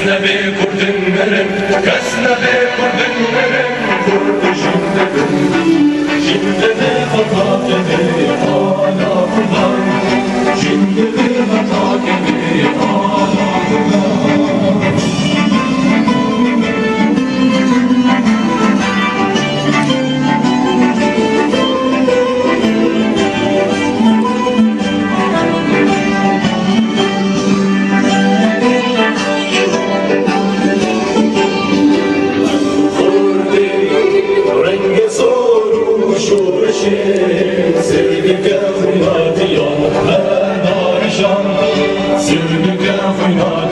Kasnabe kurdun merim, kasnabe kurdun merim, kurdu şimdi, şimdi de fakat edin. Sirrüke fıynat